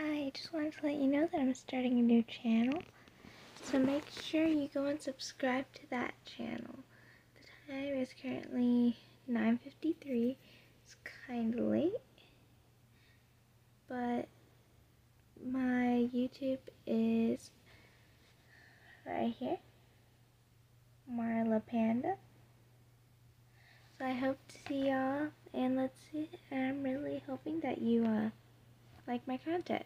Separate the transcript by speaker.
Speaker 1: Hi, I just wanted to let you know that I'm starting a new channel. So make sure you go and subscribe to that channel. The time is currently 9.53. It's kind of late. But my YouTube is right here. Marla Panda. So I hope to see y'all and let's see. I'm really hoping that you uh like my content.